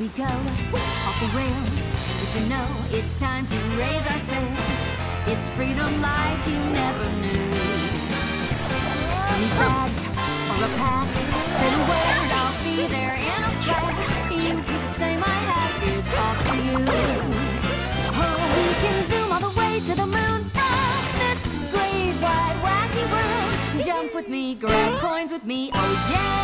we go, off the rails. But you know it's time to raise our sails. It's freedom like you never knew. Any bags or a pass, say the word, I'll be there in a flash. You could say my hat is off to you. Oh, we can zoom all the way to the moon. Oh, this great wide wacky world. Jump with me, grab coins with me. Oh yeah.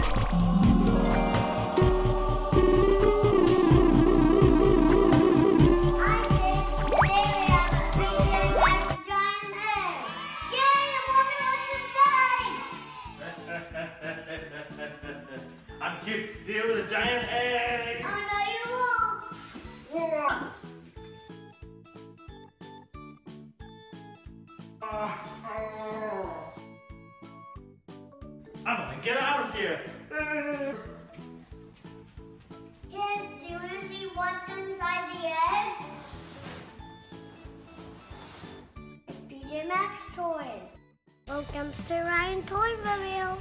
I'm here to steal the giant egg. Oh no, you won't. I'm gonna get out of here. Kids, do you want to see what's inside the egg? It's PJ Masks toys. Welcome to Ryan Toy This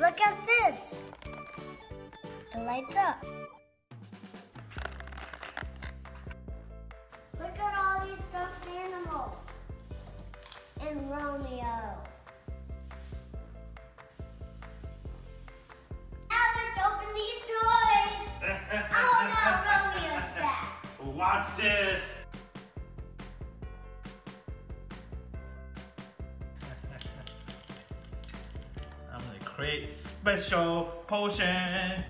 Look at this. It lights up. Look at all these stuffed animals. And Romeo. Now let's open these toys. Oh no, Romeo's back. Watch this. Create special potion.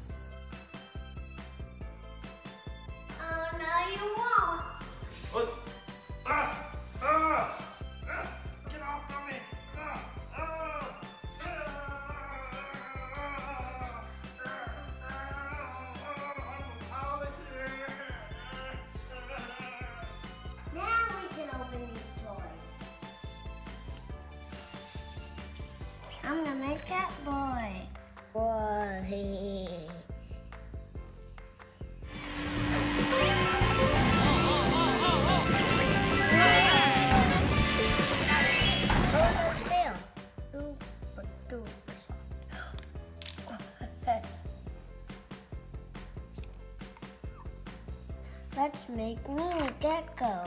I'm gonna make that boy. Boy. Almost failed. Super duper soft. Let's make me a gecko.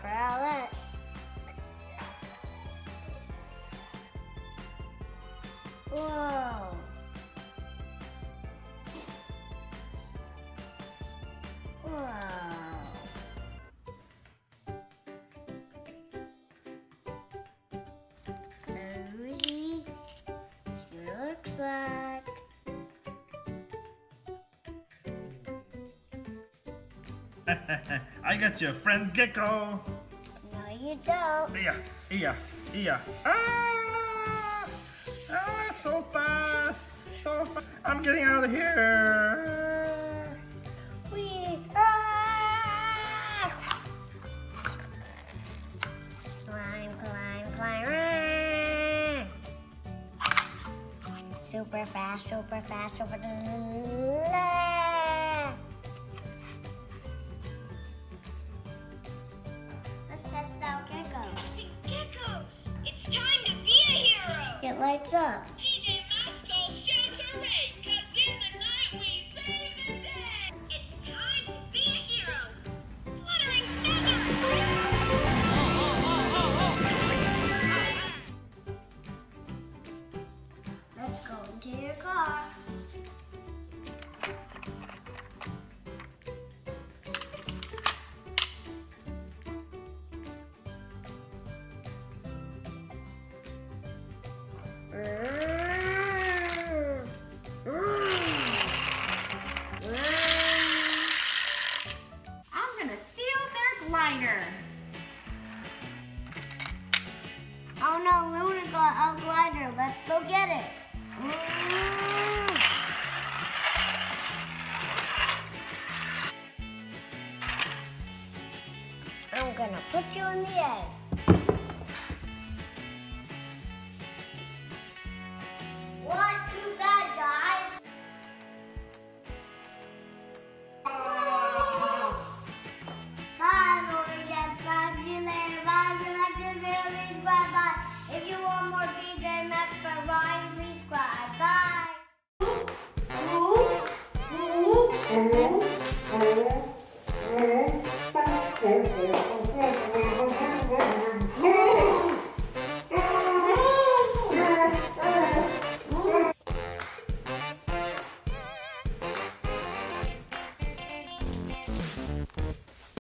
For Owlette. Whoa. Whoa. I got your friend Gecko. No, you don't. Yeah, yeah, yeah. Ah! Ah, so fast, so fast. I'm getting out of here. We ah! climb, climb, climb. ah! Super fast, super fast, super. Lights up. PJ Masks shout hooray, cause in the night we save the day! It's time to be a hero! Fluttering feathers! Let's go into your car. Gonna put you in the egg. 谁谁我不要说了